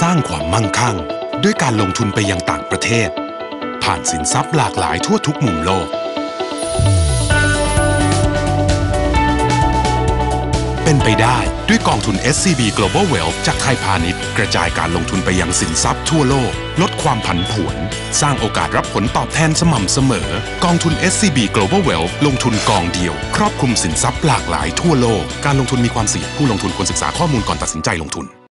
สร้างความมั่งคั่ง ด้วยการลงทุนไปยังต่างประเทศ ผ่านสินทรัพย์หลากหลายทั่วทุกมุมโลก เป็นไปได้ด้วยกองทุน SCB Global Wealth จากไทยพาณิชย์ กระจายการลงทุนไปยังสินทรัพย์ทั่วโลก ลดความผันผวน สร้างโอกาสรับผลตอบแทนสม่ำเสมอ กองทุน SCB Global Wealth ลงทุนกองเดียว ครอบคลุมสินทรัพย์หลากหลายทั่วโลก การลงทุนมีความเสี่ยงผู้ลงทุนควรศึกษาข้อมูลก่อนตัดสินใจลงทุน